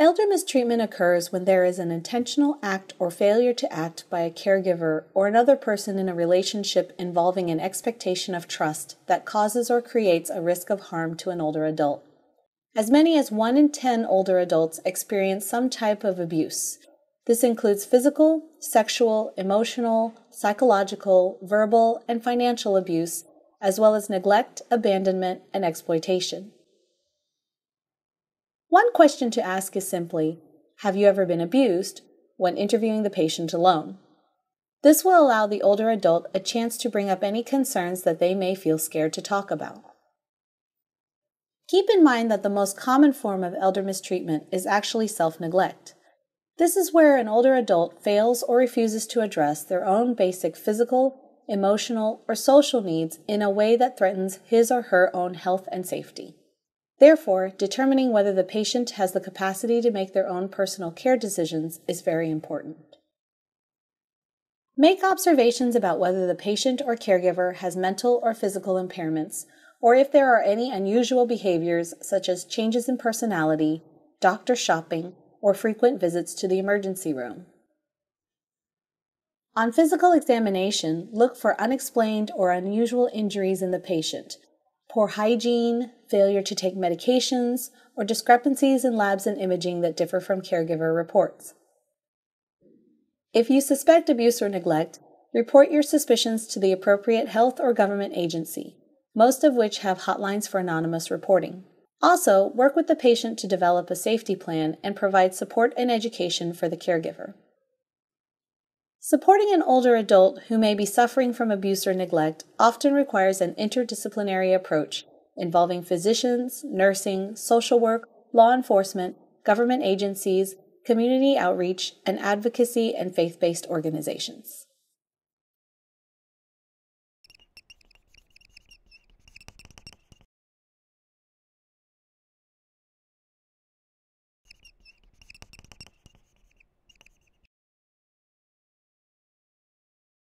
Elder mistreatment occurs when there is an intentional act or failure to act by a caregiver or another person in a relationship involving an expectation of trust that causes or creates a risk of harm to an older adult. As many as 1 in 10 older adults experience some type of abuse. This includes physical, sexual, emotional, psychological, verbal, and financial abuse, as well as neglect, abandonment, and exploitation. One question to ask is simply Have you ever been abused? when interviewing the patient alone. This will allow the older adult a chance to bring up any concerns that they may feel scared to talk about. Keep in mind that the most common form of elder mistreatment is actually self neglect. This is where an older adult fails or refuses to address their own basic physical, emotional, or social needs in a way that threatens his or her own health and safety. Therefore, determining whether the patient has the capacity to make their own personal care decisions is very important. Make observations about whether the patient or caregiver has mental or physical impairments, or if there are any unusual behaviors such as changes in personality, doctor shopping, or frequent visits to the emergency room. On physical examination, look for unexplained or unusual injuries in the patient, poor hygiene, failure to take medications, or discrepancies in labs and imaging that differ from caregiver reports. If you suspect abuse or neglect, report your suspicions to the appropriate health or government agency, most of which have hotlines for anonymous reporting. Also, work with the patient to develop a safety plan and provide support and education for the caregiver. Supporting an older adult who may be suffering from abuse or neglect often requires an interdisciplinary approach involving physicians, nursing, social work, law enforcement, government agencies, community outreach, and advocacy and faith based organizations.